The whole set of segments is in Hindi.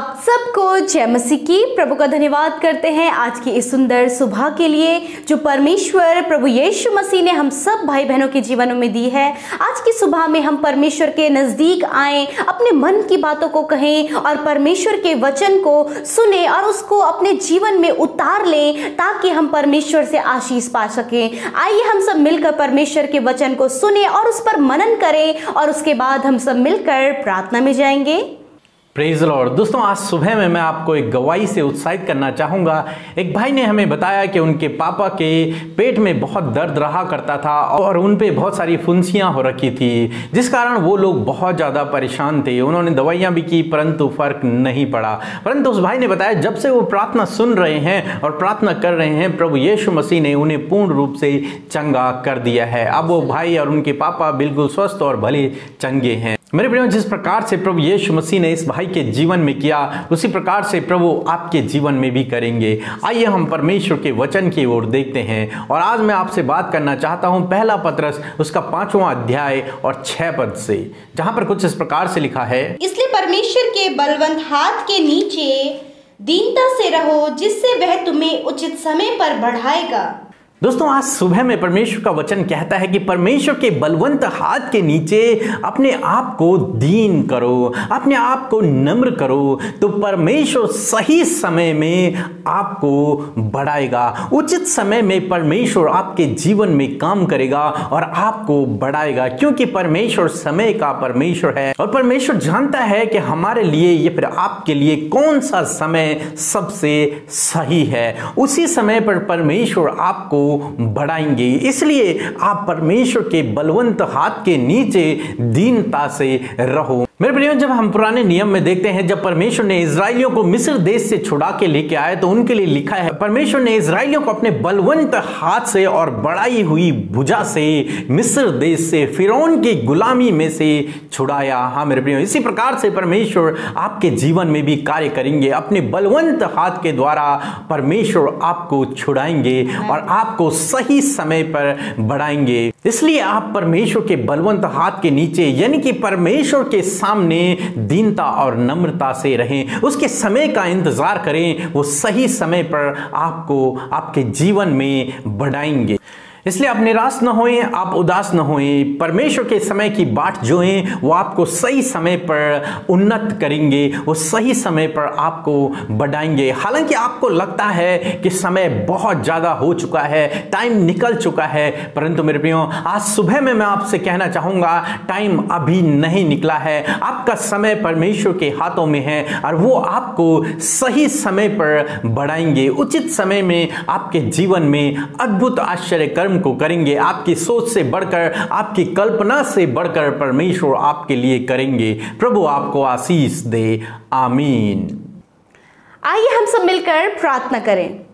आप सबको जय मसीह की। प्रभु का धन्यवाद करते हैं आज की इस सुंदर सुबह के लिए, जो परमेश्वर प्रभु यीशु मसीह ने हम सब भाई बहनों के जीवनों में दी है। आज की सुबह में हम परमेश्वर के नज़दीक आए, अपने मन की बातों को कहें और परमेश्वर के वचन को सुने और उसको अपने जीवन में उतार लें, ताकि हम परमेश्वर से आशीष पा सकें। आइए हम सब मिलकर परमेश्वर के वचन को सुने और उस पर मनन करें और उसके बाद हम सब मिलकर प्रार्थना में जाएँगे। प्रेज लॉर्ड दोस्तों, आज सुबह में मैं आपको एक गवाही से उत्साहित करना चाहूँगा। एक भाई ने हमें बताया कि उनके पापा के पेट में बहुत दर्द रहा करता था और उन पे बहुत सारी फुंसियाँ हो रखी थी, जिस कारण वो लोग बहुत ज़्यादा परेशान थे। उन्होंने दवाइयाँ भी की, परंतु फ़र्क नहीं पड़ा। परंतु उस भाई ने बताया, जब से वो प्रार्थना सुन रहे हैं और प्रार्थना कर रहे हैं, प्रभु यीशु मसीह ने उन्हें पूर्ण रूप से चंगा कर दिया है। अब वो भाई और उनके पापा बिल्कुल स्वस्थ और भले चंगे हैं। मेरे प्रियो, जिस प्रकार से प्रभु यीशु मसीह ने इस भाई के जीवन में किया, उसी प्रकार से प्रभु आपके जीवन में भी करेंगे। आइए हम परमेश्वर के वचन की ओर देखते हैं, और आज मैं आपसे बात करना चाहता हूँ पहला पत्रस, उसका पांचवा अध्याय और छह पद से, जहाँ पर कुछ इस प्रकार से लिखा है, इसलिए परमेश्वर के बलवंत हाथ के नीचे दीनता से रहो, जिससे वह तुम्हें उचित समय पर बढ़ाएगा। दोस्तों, आज सुबह में परमेश्वर का वचन कहता है कि परमेश्वर के बलवंत हाथ के नीचे अपने आप को दीन करो, अपने आप को नम्र करो तो परमेश्वर सही समय में आपको बढ़ाएगा। उचित समय में परमेश्वर आपके जीवन में काम करेगा और आपको बढ़ाएगा, क्योंकि परमेश्वर समय का परमेश्वर है। और परमेश्वर जानता है कि हमारे लिए या फिर आपके लिए कौन सा समय सबसे सही है। उसी समय पर परमेश्वर आपको बढ़ाएँगे। इसलिए आप परमेश्वर के बलवंत हाथ के नीचे दीनता से रहो। मेरे प्रियो, जब हम पुराने नियम में देखते हैं, जब परमेश्वर ने इसराइलियों को मिस्र देश से छुड़ा के लेके आए तो उनके लिए लिखा है, परमेश्वर ने इसराइलियों को अपने बलवंत हाथ से और बढ़ाई हुई भुजा से मिस्र देश से, फिरौन की गुलामी में से छुड़ाया। हाँ मेरे प्रियो, इसी प्रकार से परमेश्वर आपके जीवन में भी कार्य करेंगे, अपने बलवंत हाथ के द्वारा परमेश्वर आपको छुड़ाएँगे और आपको सही समय पर बढ़ाएँगे। इसलिए आप परमेश्वर के बलवंत हाथ के नीचे, यानी कि परमेश्वर के सामने दीनता और नम्रता से रहें, उसके समय का इंतज़ार करें, वो सही समय पर आपको, आपके जीवन में बढ़ाएँगे। इसलिए आप निराश न होएँ, आप उदास न होएँ। परमेश्वर के समय की बाट जोएँ, वो आपको सही समय पर उन्नत करेंगे, वो सही समय पर आपको बढ़ाएँगे। हालाँकि आपको लगता है कि समय बहुत ज़्यादा हो चुका है, टाइम निकल चुका है, परंतु मेरे प्रियो, आज सुबह में मैं आपसे कहना चाहूँगा, टाइम अभी नहीं निकला है। आपका समय परमेश्वर के हाथों में है और वो आपको सही समय पर बढ़ाएँगे। उचित समय में आपके जीवन में अद्भुत आश्चर्य कर्म को करेंगे, आपकी सोच से बढ़कर, आपकी कल्पना से बढ़कर परमेश्वर आपके लिए करेंगे। प्रभु आपको आशीष दे। आमीन। आइए हम सब मिलकर प्रार्थना करें।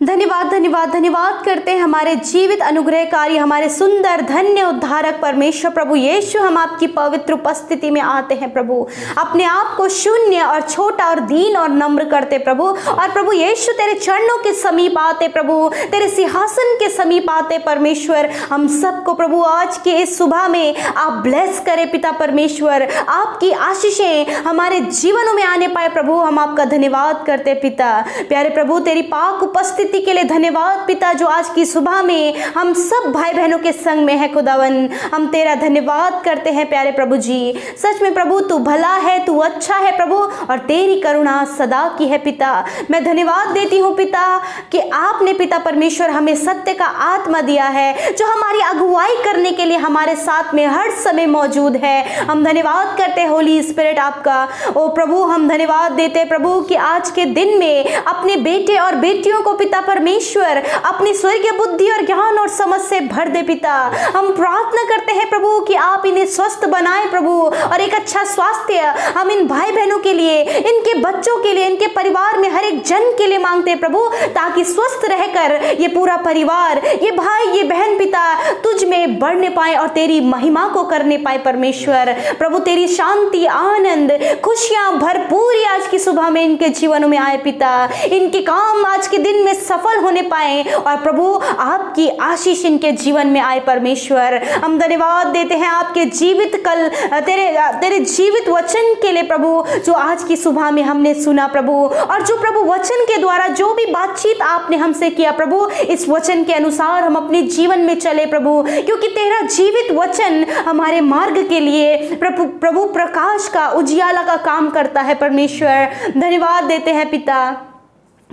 धन्यवाद धन्यवाद धन्यवाद करते हैं हमारे जीवित अनुग्रहकारी, हमारे सुंदर धन्य उद्धारक परमेश्वर प्रभु यीशु, हम आपकी पवित्र उपस्थिति में आते हैं प्रभु। अपने आप को शून्य और छोटा और दीन और नम्र करते प्रभु, और प्रभु यीशु, तेरे चरणों के समीप आते प्रभु, तेरे सिंहासन के समीप आते परमेश्वर। हम सबको प्रभु, आज के इस सुबह में आप ब्लेस करें पिता परमेश्वर। आपकी आशीषें हमारे जीवनों में आने पाए प्रभु, हम आपका धन्यवाद करते पिता। प्यारे प्रभु, तेरी पाक उपस्थिति उपस्थिति के लिए धन्यवाद। पिता जो आज की सुबह में हम सब भाई बहनों के संग में है खुदावन। हम तेरा धन्यवाद करते हैं, प्यारे प्रभु जी। सच में प्रभु, तू भला है, तू अच्छा है प्रभु, और तेरी करुणा सदा की है पिता। मैं धन्यवाद देती हूँ पिता, कि आपने पिता परमेश्वर हमें सत्य का आत्मा दिया है, जो हमारी अगुवाई करने के लिए हमारे साथ में हर समय मौजूद है। हम धन्यवाद करते हैं होली स्पिरिट आपका। ओ प्रभु, हम धन्यवाद देते प्रभु, कि आज के दिन में अपने बेटे और बेटियों को पिता परमेश्वर अपनी स्वर्गीय बुद्धि और ज्ञान और समझ से भर दे पिता। हम प्रार्थना करते हैं प्रभु कि आप इन्हें स्वस्थ बनाए प्रभु, और एक अच्छा स्वास्थ्य हम इन भाई बहनों के लिए, इनके बच्चों के लिए, इनके परिवार में हर एक जन के लिए मांगते हैं प्रभु, ताकि स्वस्थ रहकर ये पूरा परिवार, ये भाई, ये बहन पिता तुझ में बढ़ने पाए और तेरी महिमा को करने पाए परमेश्वर। प्रभु, तेरी शांति, आनंद, खुशियाँ भरपूरी आज की सुबह में इनके जीवनों में आए पिता। इनके काम आज के दिन में सफल होने पाए और प्रभु, आपकी आशीष इनके जीवन में आए परमेश्वर। हम धन्यवाद देते हैं आपके जीवित कल, तेरे तेरे जीवित वचन के लिए प्रभु, जो आज की सुबह में हमने सुना प्रभु, और जो प्रभु वचन के द्वारा जो भी बातचीत आपने हमसे किया प्रभु, इस वचन के अनुसार हम अपने जीवन में चले प्रभु, क्योंकि तेरा जीवित वचन हमारे मार्ग के लिए प्रभु प्रभु प्रकाश का, उजियाला का काम करता है परमेश्वर। धन्यवाद देते हैं पिता।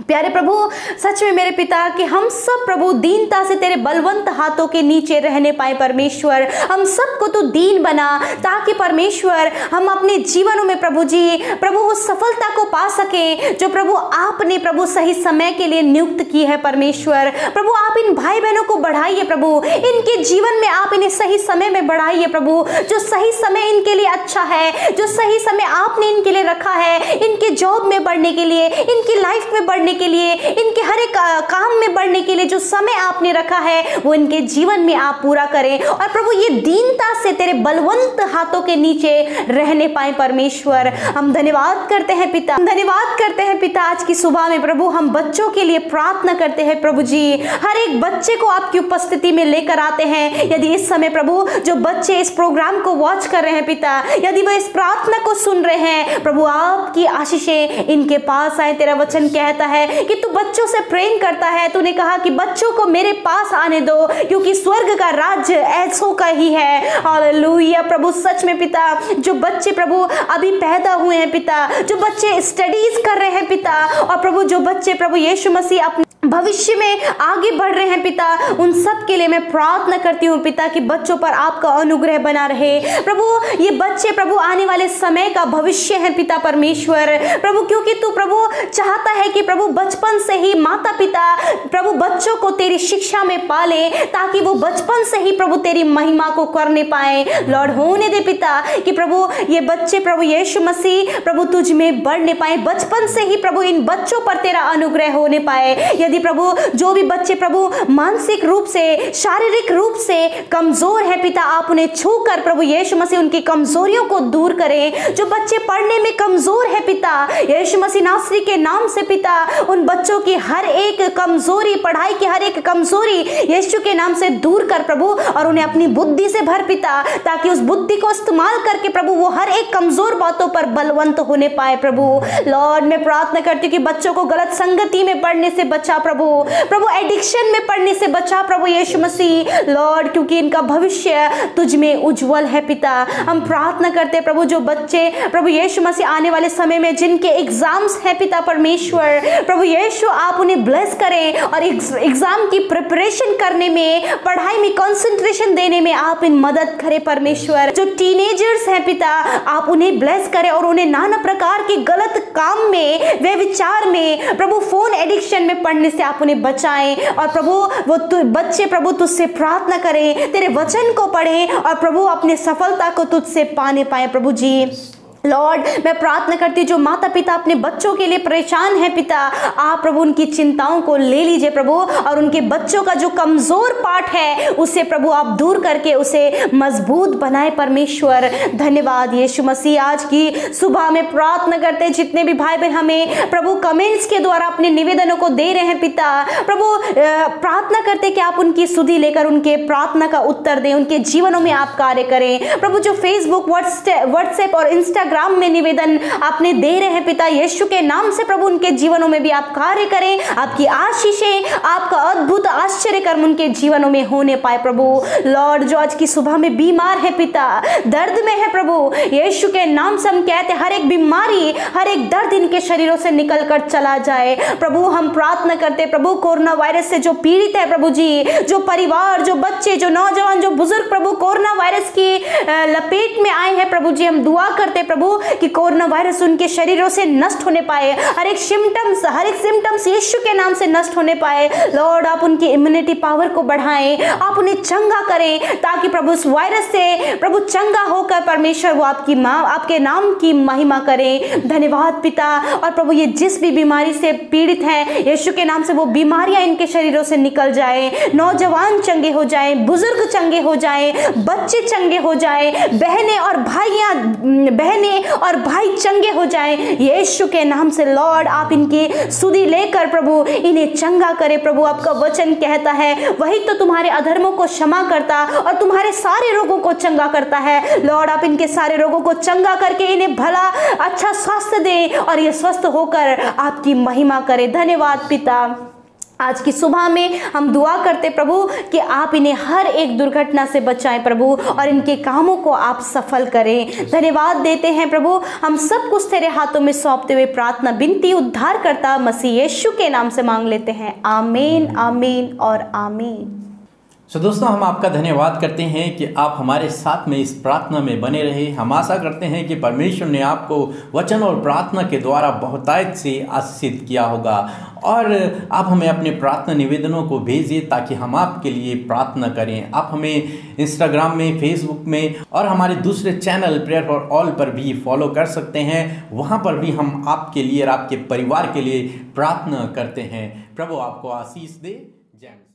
प्यारे प्रभु, सच में मेरे पिता, कि हम सब प्रभु दीनता से तेरे बलवंत हाथों के नीचे रहने पाए परमेश्वर। हम सबको तो दीन बना, ताकि परमेश्वर, हम अपने जीवनों में प्रभु जी, प्रभु उस सफलता को पा सके, जो प्रभु आपने प्रभु सही समय के लिए नियुक्त की है परमेश्वर। प्रभु, आप इन भाई बहनों को बढ़ाइए प्रभु। इनके जीवन में आप इन्हें सही समय में बढ़ाइए प्रभु। जो सही समय इनके लिए अच्छा है, जो सही समय आपने इनके लिए रखा है, इनके जॉब में बढ़ने के लिए, इनकी लाइफ में बढ़ने के लिए, इनके हर एक काम में बढ़ने के लिए जो समय आपने रखा है, वो इनके जीवन में आप पूरा करें। और प्रभु, ये दीनता से तेरे बलवंत हाथों के नीचे रहने पाए परमेश्वर। हम धन्यवाद करते हैं पिता। हम धन्यवाद करते हैं पिता आज की सुबह में। प्रभु, हम बच्चों के लिए प्रार्थना करते हैं प्रभु जी। हर एक बच्चे को आपकी उपस्थिति में लेकर आते हैं। यदि इस समय प्रभु, जो बच्चे इस प्रोग्राम को वॉच कर रहे हैं पिता, यदि वो इस प्रार्थना को सुन रहे हैं, प्रभु, आपकी आशीषें इनके पास आए। तेरा वचन कहता है है कि तू बच्चों से प्रेम करता है। तूने कहा कि बच्चों को मेरे पास आने दो, क्योंकि स्वर्ग का राज्य ऐसों का ही है। हालेलुया। प्रभु, सच में पिता, जो बच्चे प्रभु अभी पैदा हुए हैं पिता, जो बच्चे स्टडीज़ कर रहे हैं पिता, और प्रभु, जो बच्चे प्रभु यीशु मसीह अपने भविष्य में आगे बढ़ रहे हैं पिता। उन सब के लिए मैं प्रार्थना करती हूँ पिता कि बच्चों पर आपका अनुग्रह बना रहे। प्रभु, ये बच्चे प्रभु आने वाले समय का भविष्य है पिता परमेश्वर। प्रभु, क्योंकि तू प्रभु चाहता है कि प्रभु बचपन से ही माता पिता प्रभु बच्चों को तेरी शिक्षा में पाले, ताकि वो बचपन से ही प्रभु तेरी महिमा को करने पाए। लॉर्ड, होने दे पिता कि प्रभु ये बच्चे प्रभु यीशु मसीह प्रभु तुझ में बढ़ने पाए। बचपन से ही प्रभु इन बच्चों पर तेरा अनुग्रह होने पाए। यदि प्रभु, जो भी बच्चे प्रभु मानसिक रूप से, शारीरिक रूप से कमज़ोर है, पिता, आप उन्हें छू कर प्रभु यीशु मसीह उनकी कमजोरियों को दूर करें। जो बच्चे पढ़ने में कमज़ोर है, पिता, यीशु मसीह नासरी के नाम से, पिता, उन बच्चों की हर एक कमज़ोरी, पढ़ाई की हर एक कमज़ोरी यीशु के नाम से दूर कर प्रभु और उन्हें अपनी बुद्धि से भर, पिता, ताकि उस बुद्धि को इस्तेमाल करके प्रभु वो हर एक कमज़ोर बातों पर बलवंत होने पाए प्रभु। लॉर्ड, मैं प्रार्थना करती हूँ कि बच्चों को गलत संगति में पढ़ने से बचा प्रभु। प्रभु एडिक्शन में पढ़ने से बचा प्रभु यीशु मसीह। लॉर्ड क्योंकि इनका भविष्य तुझ में उज्जवल है पिता। हम प्रार्थना करते प्रभु, जो बच्चे प्रभु यीशु मसीह आने वाले समय में, जिनके एग्ज़ाम्स हैं पिता परमेश्वर, प्रभु यीशु आप उन्हें ब्लेस करें और एग्ज़ाम की प्रिपरेशन करने में, पढ़ाई में कंसंट्रेशन देने में आप इन मदद करें परमेश्वर। जो टीनेजर्स हैं पिता, आप उन्हें ब्लेस करें और उन्हें नाना प्रकार के गलत काम में वे विचार में, प्रभु फ़ोन एडिक्शन में पढ़ने से आप उन्हें बचाएँ और प्रभु, वो बच्चे प्रभु तुझसे प्रार्थना करें, तेरे वचन को पढ़ें और प्रभु अपने सफलता को तुझसे पाने पाए। प्रभु जी लॉर्ड मैं प्रार्थना करती हूँ, जो माता पिता अपने बच्चों के लिए परेशान है, पिता, आप प्रभु उनकी चिंताओं को ले लीजिए प्रभु, और उनके बच्चों का जो कमज़ोर पार्ट है, उसे प्रभु आप दूर करके उसे मज़बूत बनाए, परमेश्वर। धन्यवाद यीशु मसीह, आज की सुबह में प्रार्थना करते हैं, जितने भी भाई बहन हमें प्रभु कमेंट्स के द्वारा अपने निवेदनों को दे रहे हैं, पिता। प्रभु प्रार्थना करते कि आप उनकी सुधि लेकर उनके प्रार्थना का उत्तर दें, उनके जीवनों में आप कार्य करें। प्रभु, जो फेसबुक व्हाट्सएप और इंस्टाग्राम इंस्टाग्राम में निवेदन आपने दे रहे हैं पिता यीशु के नाम से प्रभु उनके जीवनों में भी आप कार्य करें, आपकी आशीषें, आपका अद्भुत आश्चर्य कर्म उनके जीवनों में होने पाए प्रभु। लॉर्ड जो आज की सुबह में बीमार है पिता, दर्द में है प्रभु, यीशु के नाम से हम कहते हर एक बीमारी, हर एक दर्द इनके शरीरों से निकल कर चला जाए। प्रभु, हम प्रार्थना करते प्रभु, कोरोना वायरस से जो पीड़ित है प्रभु जी, जो परिवार, जो बच्चे, जो नौजवान, जो बुज़ुर्ग प्रभु, कोरोना वायरस की लपेट में आए हैं प्रभु जी, हम दुआ करते प्रभु प्रभु कि कोरोना वायरस उनके शरीरों से नष्ट होने पाए हर एक सिम्टम्स हर एक सिम्टम्स यीशु के नाम से नष्ट होने पाए। लॉर्ड आप उनकी इम्यूनिटी पावर को बढ़ाएँ, आप उन्हें चंगा करें ताकि प्रभु उस वायरस से प्रभु चंगा होकर परमेश्वर वो आपकी माँ, आपके नाम की महिमा करें। धन्यवाद पिता, और प्रभु ये जिस भी बीमारी से पीड़ित हैं, यीशु के नाम से वो बीमारियाँ इनके शरीरों से निकल जाए। नौजवान चंगे हो जाए, बुज़ुर्ग चंगे हो जाए, बच्चे चंगे हो जाए, बहनें और भाइयाँ, बहनें दें और भाई चंगे हो जाए। यीशु के नाम से लॉर्ड, आप इनकी सुधी लेकर प्रभु, इन्हें चंगा करे। प्रभु, आपका वचन कहता है, वही तो तुम्हारे अधर्मों को क्षमा करता और तुम्हारे सारे रोगों को चंगा करता है। लॉर्ड, आप इनके सारे रोगों को चंगा करके इन्हें भला अच्छा स्वास्थ्य दे और ये स्वस्थ होकर आपकी महिमा करे। धन्यवाद पिता। आज की सुबह में हम दुआ करते प्रभु कि आप इन्हें हर एक दुर्घटना से बचाएँ प्रभु, और इनके कामों को आप सफल करें। धन्यवाद देते हैं प्रभु। हम सब कुछ तेरे हाथों में सौंपते हुए प्रार्थना बिनती उद्धार करता मसीह यीशु के नाम से मांग लेते हैं। आमीन आमीन और आमीन। सो so, दोस्तों हम आपका धन्यवाद करते हैं कि आप हमारे साथ में इस प्रार्थना में बने रहे। हम आशा करते हैं कि परमेश्वर ने आपको वचन और प्रार्थना के द्वारा बहुतायत से आशीषित किया होगा। और आप हमें अपने प्रार्थना निवेदनों को भेजिए ताकि हम आपके लिए प्रार्थना करें। आप हमें इंस्टाग्राम में फेसबुक में और हमारे दूसरे चैनल प्रेयर फॉर ऑल पर भी फॉलो कर सकते हैं। वहाँ पर भी हम आपके लिए और आपके परिवार के लिए प्रार्थना करते हैं। प्रभु आपको आशीष दे। जय